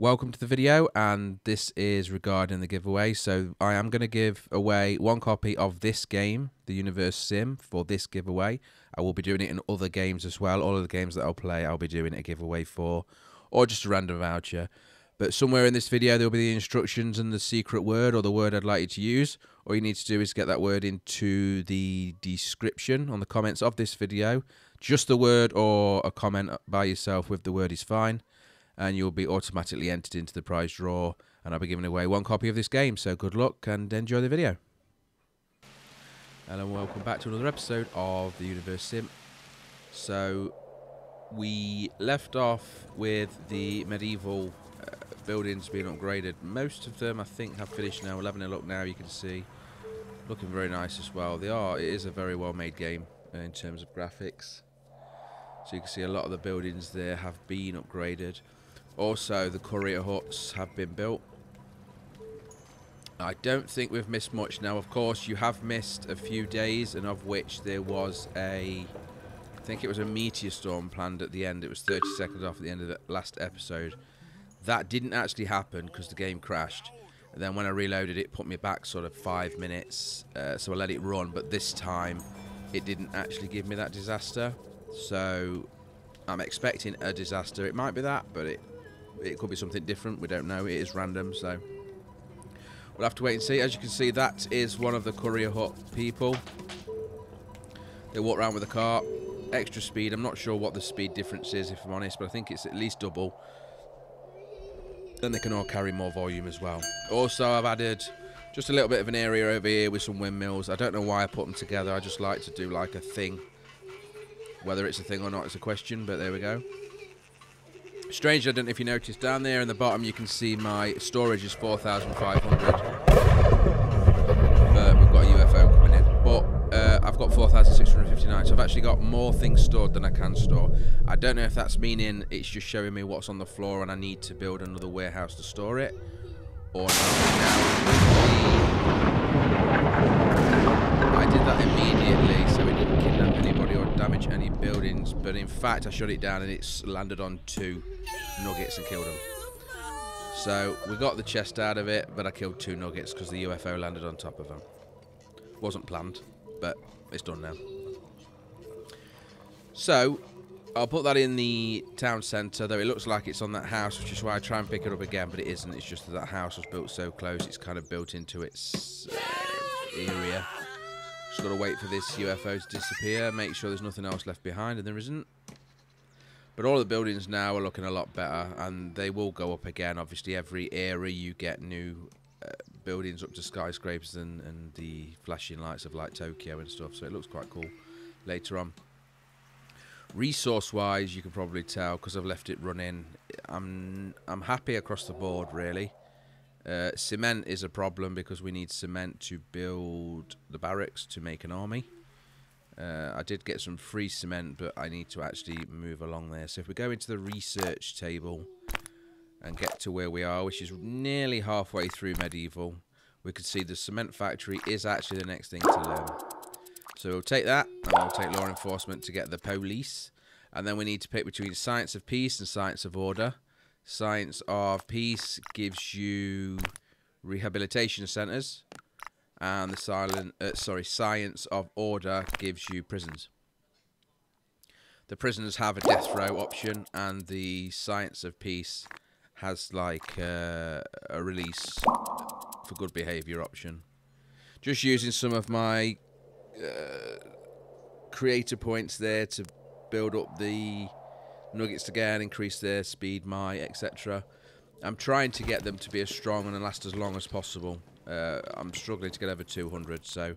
Welcome to the video, and this is regarding the giveaway. So, I am going to give away one copy of this game, the Universim, for this giveaway. I will be doing it in other games as well. All of the games that I'll play, I'll be doing a giveaway for, or just a random voucher. But somewhere in this video, there'll be the instructions and the secret word or the word I'd like you to use. All you need to do is get that word into the description on the comments of this video. Just the word or a comment by yourself with the word is fine. And you'll be automatically entered into the prize draw. And I'll be giving away one copy of this game. So good luck and enjoy the video. Hello and welcome back to another episode of the Universim. So we left off with the medieval uh, buildings being upgraded. Most of them, I think, have finished now. 11 a look now, you can see. Looking very nice as well. They are. It is a very well made game in terms of graphics. So you can see a lot of the buildings there have been upgraded. Also, the courier huts have been built. I don't think we've missed much now. Of course, you have missed a few days, and of which there was a... I think it was a meteor storm planned at the end. It was 30 seconds off at the end of the last episode. That didn't actually happen because the game crashed. And then when I reloaded it, put me back sort of five minutes. Uh, so I let it run. But this time, it didn't actually give me that disaster. So I'm expecting a disaster. It might be that, but it it could be something different. We don't know. It is random, so we'll have to wait and see. As you can see, that is one of the courier hut people. They walk around with a car, extra speed. I'm not sure what the speed difference is, if I'm honest, but I think it's at least double. Then they can all carry more volume as well. Also, I've added just a little bit of an area over here with some windmills. I don't know why I put them together. I just like to do like a thing. Whether it's a thing or not is a question, but there we go. Strange, I don't know if you noticed, down there in the bottom you can see my storage is 4,500. But we've got a UFO coming in. But uh, I've got 4,659, so I've actually got more things stored than I can store. I don't know if that's meaning it's just showing me what's on the floor and I need to build another warehouse to store it. Or not. I did that immediately so it didn't kidnap anybody or damage any buildings, but in fact I shot it down and it's landed on two nuggets and killed them. So we got the chest out of it, but I killed two nuggets because the UFO landed on top of them. Wasn't planned, but it's done now. So I'll put that in the town centre, though it looks like it's on that house, which is why I try and pick it up again, but it isn't. It's just that that house was built so close, it's kind of built into its uh, area. Just got to wait for this UFO to disappear, make sure there's nothing else left behind, and there isn't. But all the buildings now are looking a lot better, and they will go up again. Obviously, every era you get new uh, buildings up to skyscrapers and, and the flashing lights of like Tokyo and stuff, so it looks quite cool later on. Resource-wise, you can probably tell because I've left it running. I'm I'm happy across the board, really. Uh, cement is a problem because we need cement to build the barracks to make an army. Uh, I did get some free cement, but I need to actually move along there. So if we go into the research table and get to where we are, which is nearly halfway through medieval, we can see the cement factory is actually the next thing to learn. So we'll take that, and we'll take law enforcement to get the police. And then we need to pick between science of peace and science of order. Science of peace gives you rehabilitation centres, and the silent, uh, sorry, science of order gives you prisons. The prisoners have a death row option, and the science of peace has like uh, a release for good behaviour option. Just using some of my uh, creator points there to build up the nuggets again, increase their speed, my etc. I'm trying to get them to be as strong and last as long as possible. Uh, I'm struggling to get over 200, so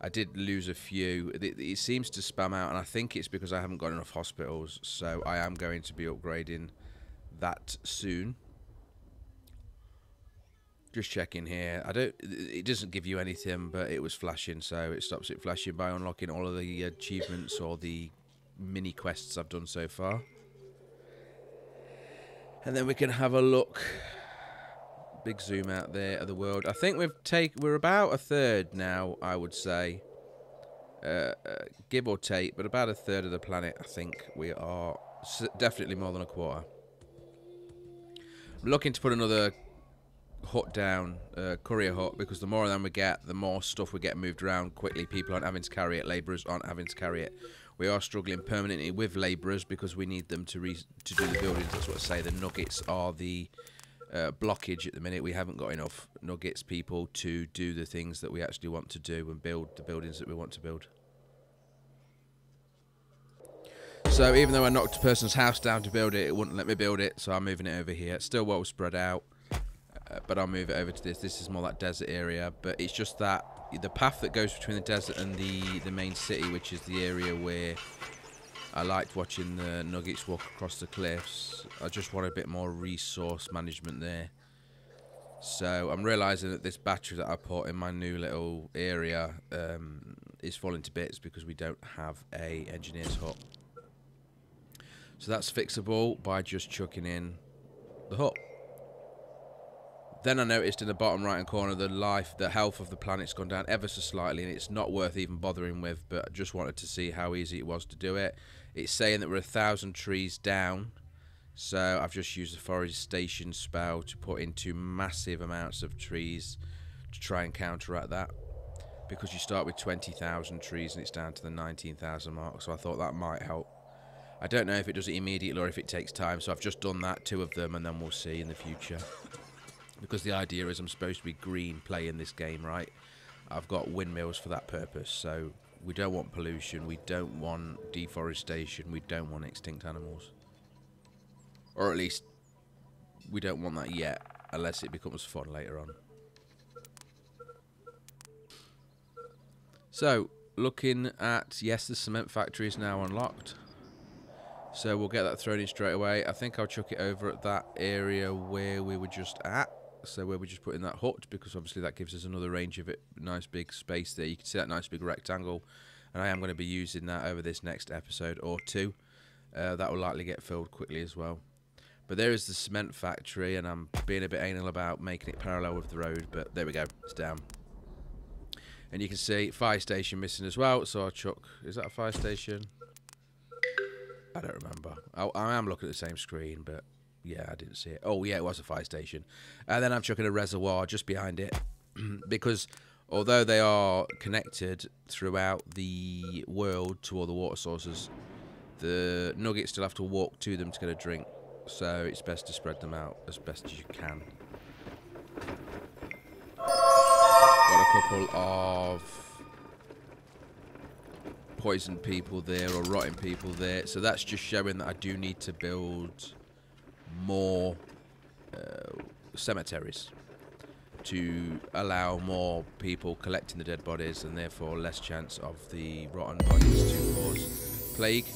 I did lose a few. It, it, seems to spam out, and I think it's because I haven't got enough hospitals, so I am going to be upgrading that soon. Just checking here. I don't. It doesn't give you anything, but it was flashing, so it stops it flashing by unlocking all of the achievements or the mini quests I've done so far. And then we can have a look. Big zoom out there of the world. I think we've take we're about a third now. I would say, uh, uh, give or take, but about a third of the planet. I think we are definitely more than a quarter. I'm looking to put another hut down, uh, courier hut, because the more of them we get, the more stuff we get moved around quickly. People aren't having to carry it, labourers aren't having to carry it. We are struggling permanently with labourers because we need them to to do the buildings. That's what I say. The nuggets are the uh, blockage at the minute. We haven't got enough nuggets people to do the things that we actually want to do and build the buildings that we want to build. So even though I knocked a person's house down to build it, it wouldn't let me build it, so I'm moving it over here. It's still well spread out, uh, but I'll move it over to this. This is more that desert area, but it's just that the path that goes between the desert and the, the main city, which is the area where I liked watching the Nuggets walk across the cliffs. I just want a bit more resource management there. So I'm realising that this battery that I put in my new little area um, is falling to bits because we don't have a engineer's hut. So that's fixable by just chucking in the hut. Then I noticed in the bottom right hand corner the life, the health of the planet's gone down ever so slightly and it's not worth even bothering with but I just wanted to see how easy it was to do it. It's saying that we're a thousand trees down so I've just used the forestation spell to put into massive amounts of trees to try and counteract that because you start with 20,000 trees and it's down to the 19,000 mark so I thought that might help. I don't know if it does it immediately or if it takes time so I've just done that, two of them and then we'll see in the future because the idea is I'm supposed to be green playing this game, right? I've got windmills for that purpose, so we don't want pollution, we don't want deforestation, we don't want extinct animals. Or at least, we don't want that yet, unless it becomes fun later on. So, looking at, yes, the cement factory is now unlocked. So we'll get that thrown in straight away. I think I'll chuck it over at that area where we were just at so where we're just put in that hut because obviously that gives us another range of it nice big space there. You can see that nice big rectangle and I am going to be using that over this next episode or two. Uh, that will likely get filled quickly as well. But there is the cement factory and I'm being a bit anal about making it parallel with the road but there we go it's down. And you can see fire station missing as well so I'll chuck is that a fire station? I don't remember. I, I am looking at the same screen but yeah, I didn't see it. Oh, yeah, it was a fire station. And then I'm chucking a reservoir just behind it because although they are connected throughout the world to all the water sources, the nuggets still have to walk to them to get a drink. So it's best to spread them out as best as you can. Got a couple of poisoned people there or rotting people there. So that's just showing that I do need to build more uh, cemeteries to allow more people collecting the dead bodies and therefore less chance of the rotten bodies to cause plague.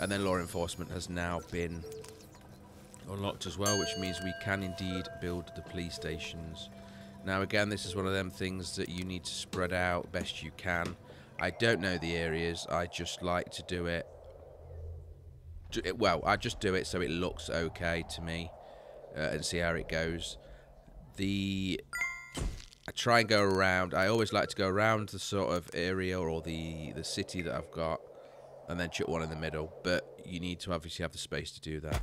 And then law enforcement has now been unlocked as well, which means we can indeed build the police stations. Now again, this is one of them things that you need to spread out best you can. I don't know the areas, I just like to do it well, I just do it so it looks okay to me uh, and see how it goes. The I try and go around. I always like to go around the sort of area or the the city that I've got, and then chuck one in the middle. But you need to obviously have the space to do that.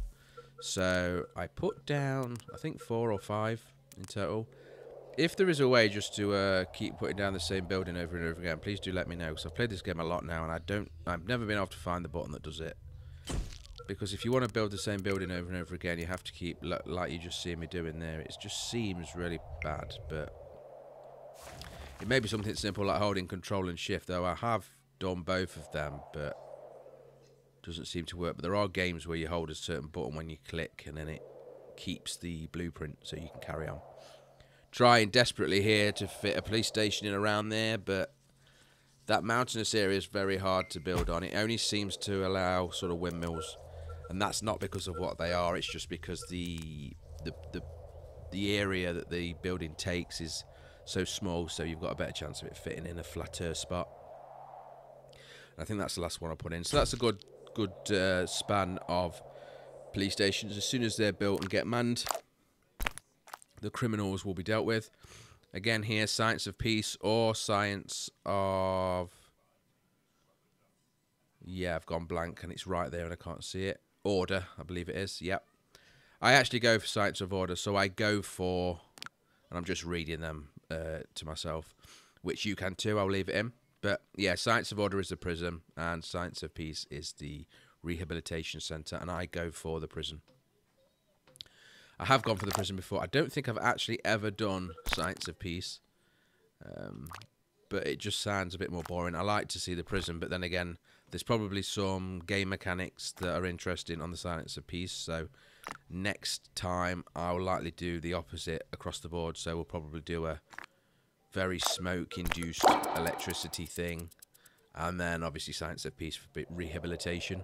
So I put down, I think four or five in total. If there is a way just to uh, keep putting down the same building over and over again, please do let me know. Because I've played this game a lot now, and I don't, I've never been able to find the button that does it because if you want to build the same building over and over again, you have to keep like you just see me doing there. It just seems really bad, but it may be something simple like holding control and shift. Though I have done both of them, but doesn't seem to work. But there are games where you hold a certain button when you click, and then it keeps the blueprint so you can carry on. Trying desperately here to fit a police station in around there, but that mountainous area is very hard to build on. It only seems to allow sort of windmills and that's not because of what they are. It's just because the the the the area that the building takes is so small, so you've got a better chance of it fitting in a flatter spot. And I think that's the last one I put in. So that's a good good uh, span of police stations. As soon as they're built and get manned, the criminals will be dealt with. Again, here, science of peace or science of. Yeah, I've gone blank and it's right there and I can't see it order, I believe it is. Yep. I actually go for Science of Order, so I go for, and I'm just reading them uh, to myself, which you can too. I'll leave it in. But yeah, Science of Order is the prison, and Science of Peace is the rehabilitation centre, and I go for the prison. I have gone for the prison before. I don't think I've actually ever done Science of Peace, um, but it just sounds a bit more boring. I like to see the prison, but then again, there's probably some game mechanics that are interesting on the Science of Peace, so next time I'll likely do the opposite across the board, so we'll probably do a very smoke-induced electricity thing, and then obviously Science of Peace for rehabilitation.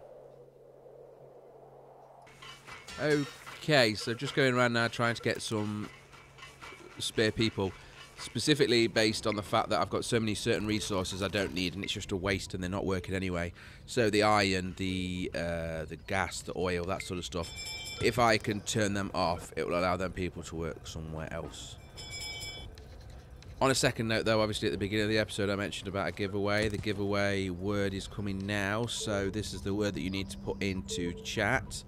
Okay, so just going around now trying to get some spare people, specifically based on the fact that I've got so many certain resources I don't need, and it's just a waste, and they're not working anyway. So the iron, the uh, the gas, the oil, that sort of stuff. If I can turn them off, it will allow them people to work somewhere else. On a second note, though, obviously at the beginning of the episode I mentioned about a giveaway. The giveaway word is coming now, so this is the word that you need to put into chat.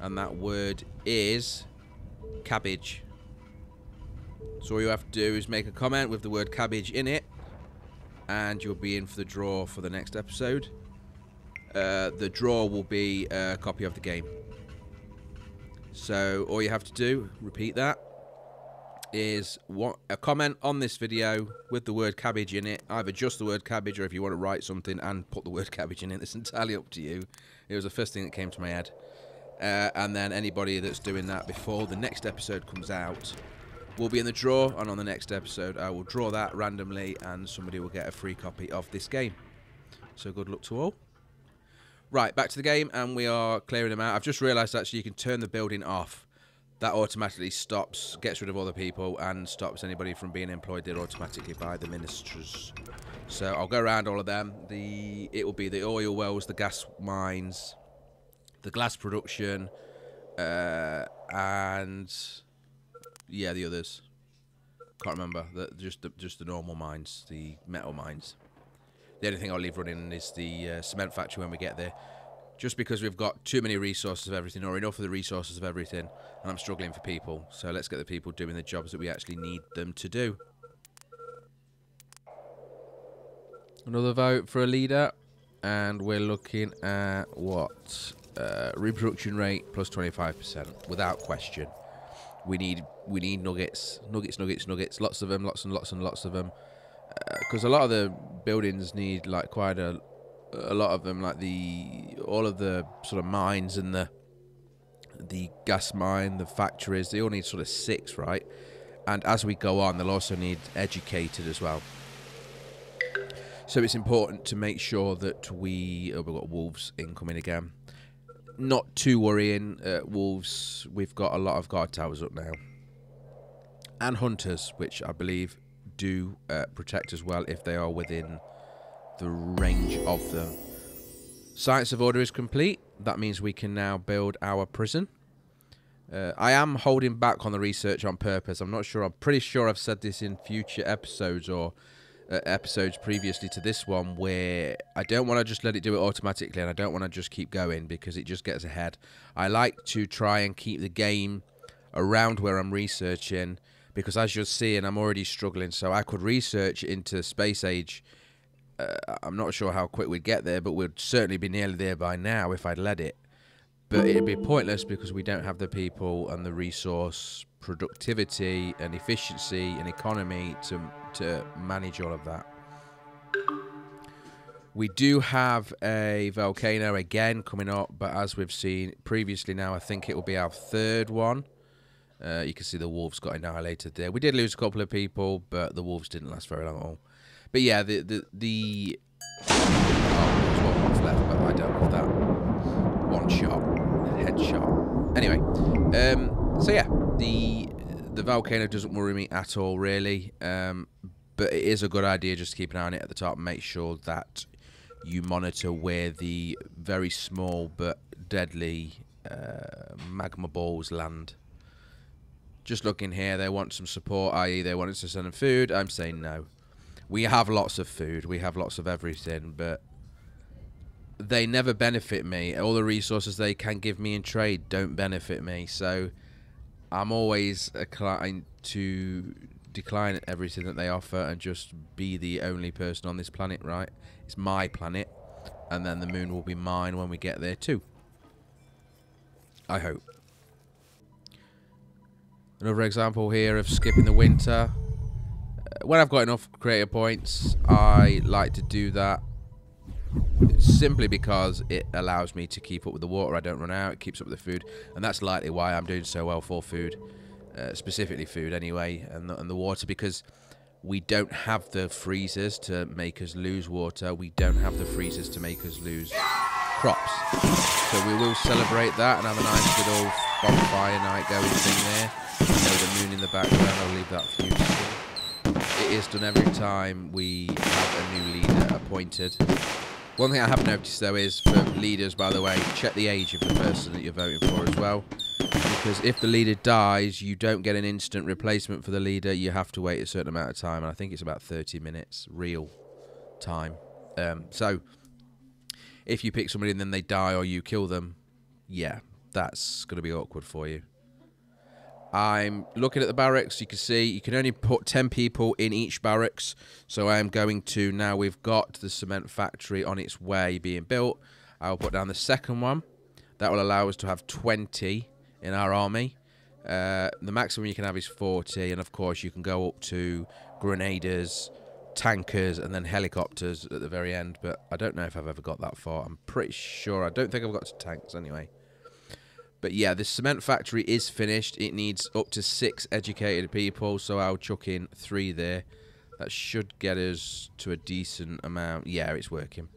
And that word is cabbage. So all you have to do is make a comment with the word cabbage in it, and you'll be in for the draw for the next episode. Uh, the draw will be a copy of the game. So all you have to do, repeat that, is what a comment on this video with the word cabbage in it. Either just the word cabbage, or if you want to write something and put the word cabbage in it, it's entirely up to you. It was the first thing that came to my head. Uh, and then anybody that's doing that before the next episode comes out will be in the draw. And on the next episode, I will draw that randomly, and somebody will get a free copy of this game. So good luck to all. Right, back to the game, and we are clearing them out. I've just realised actually you can turn the building off that automatically stops, gets rid of all the people, and stops anybody from being employed there automatically by the ministers. So I'll go around all of them. The it will be the oil wells, the gas mines, the glass production, uh, and yeah, the others. Can't remember. The, just the just the normal mines, the metal mines. The only thing I'll leave running is the uh, cement factory when we get there just because we've got too many resources of everything or enough of the resources of everything and I'm struggling for people. So let's get the people doing the jobs that we actually need them to do. Another vote for a leader and we're looking at what? Uh, reproduction rate plus 25% without question. We need we need nuggets, nuggets, nuggets, nuggets, lots of them, lots and lots and lots of them. Because uh, a lot of the buildings need like quite a a lot of them, like the all of the sort of mines and the the gas mine, the factories, they all need sort of six, right? And as we go on, they'll also need educated as well. So it's important to make sure that we oh, we've got wolves incoming again. Not too worrying. Uh, wolves, we've got a lot of guard towers up now, and hunters, which I believe do uh, protect as well if they are within the range of them. Science of Order is complete. That means we can now build our prison. Uh, I am holding back on the research on purpose. I'm not sure. I'm pretty sure I've said this in future episodes or uh, episodes previously to this one where I don't want to just let it do it automatically and I don't want to just keep going because it just gets ahead. I like to try and keep the game around where I'm researching because as you're seeing, I'm already struggling. So I could research into Space Age uh, I'm not sure how quick we'd get there, but we'd certainly be nearly there by now if I'd let it. But it'd be pointless because we don't have the people and the resource productivity and efficiency and economy to to manage all of that. We do have a volcano again coming up, but as we've seen previously now, I think it will be our third one. Uh, you can see the wolves got annihilated there. We did lose a couple of people, but the wolves didn't last very long at all. But yeah, the the the oh, there's one left, but I don't have that. One shot, headshot. Anyway, um, so yeah, the the volcano doesn't worry me at all, really. Um, but it is a good idea just to keep an eye on it at the top and make sure that you monitor where the very small but deadly uh, magma balls land. Just looking here, they want some support, i.e. they want us to send them food. I'm saying no we have lots of food, we have lots of everything, but they never benefit me. All the resources they can give me in trade don't benefit me. So I'm always inclined to decline everything that they offer and just be the only person on this planet, right? It's my planet, and then the moon will be mine when we get there too. I hope. Another example here of skipping the winter. Uh, when I've got enough creator points, I like to do that simply because it allows me to keep up with the water. I don't run out. It keeps up with the food, and that's likely why I'm doing so well for food, uh, specifically food anyway, and the, and the water because we don't have the freezers to make us lose water. We don't have the freezers to make us lose crops. So we will celebrate that and have a nice little bonfire night going thing there. You know the moon in the background. I'll leave that for you. It is done every time we have a new leader appointed. One thing I have noticed though is for leaders, by the way, check the age of the person that you're voting for as well. Because if the leader dies, you don't get an instant replacement for the leader. You have to wait a certain amount of time, and I think it's about 30 minutes real time. Um, so if you pick somebody and then they die or you kill them, yeah, that's going to be awkward for you. I'm looking at the barracks. You can see you can only put 10 people in each barracks. So I am going to, now we've got the cement factory on its way being built, I'll put down the second one. That will allow us to have 20 in our army. Uh, the maximum you can have is 40. And of course, you can go up to grenadiers, tankers, and then helicopters at the very end. But I don't know if I've ever got that far. I'm pretty sure. I don't think I've got to tanks anyway. But yeah, the cement factory is finished. It needs up to six educated people, so I'll chuck in three there. That should get us to a decent amount. Yeah, it's working.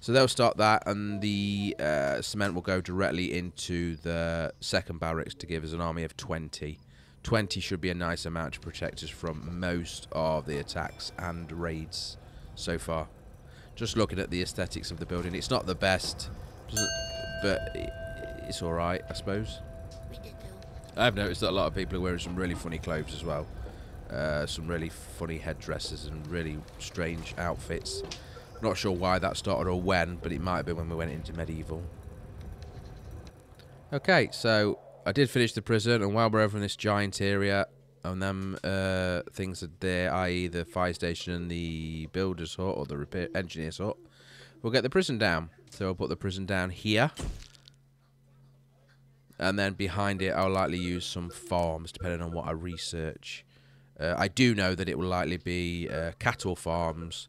So they'll start that, and the uh, cement will go directly into the second barracks to give us an army of 20. 20 should be a nice amount to protect us from most of the attacks and raids so far. Just looking at the aesthetics of the building, it's not the best, but it's alright, I suppose. I've noticed that a lot of people are wearing some really funny clothes as well. Uh, some really funny headdresses and really strange outfits. Not sure why that started or when, but it might have been when we went into medieval. Okay, so I did finish the prison, and while we're over in this giant area, and them uh, things are there, i.e. the fire station and the builder's hut, or the repair engineer's hut, we'll get the prison down. So I'll put the prison down here and then behind it I'll likely use some farms depending on what I research. Uh, I do know that it will likely be uh, cattle farms.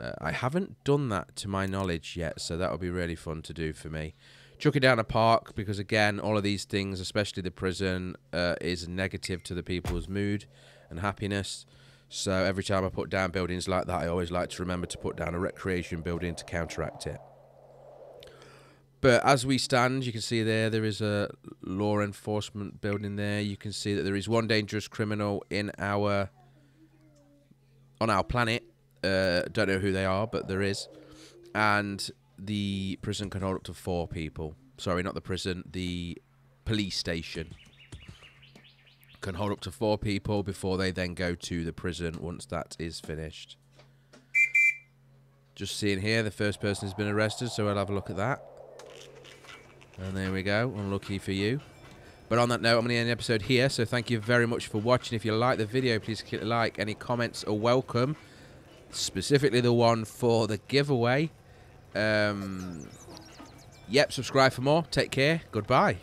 Uh, I haven't done that to my knowledge yet, so that will be really fun to do for me. Chuck it down a park because again, all of these things, especially the prison, uh, is negative to the people's mood and happiness. So every time I put down buildings like that, I always like to remember to put down a recreation building to counteract it. But as we stand, you can see there there is a law enforcement building there. You can see that there is one dangerous criminal in our on our planet. Uh, don't know who they are, but there is, and the prison can hold up to four people. Sorry, not the prison. The police station can hold up to four people before they then go to the prison once that is finished. Just seeing here, the first person has been arrested, so we'll have a look at that. And there we go. Unlucky for you. But on that note, I'm going to end the episode here. So thank you very much for watching. If you like the video, please click like. Any comments are welcome. Specifically the one for the giveaway. Um, yep, subscribe for more. Take care. Goodbye.